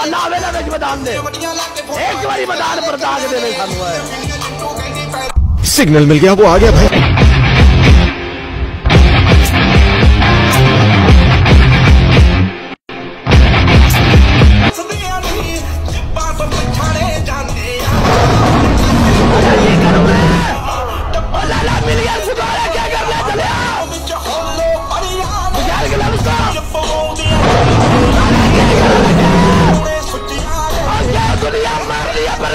ਮਸਾਲਾ ਆਵੇ ਨਾ ਵਿੱਚ ਮੈਦਾਨ ਦੇ ਇੱਕ ਵਾਰੀ ਮੈਦਾਨ ਪਰਤਾ ਕੇ ਦੇਵੇ ਸਾਨੂੰ ਇਹ सिग्नल मिल गया वो आ गया भाई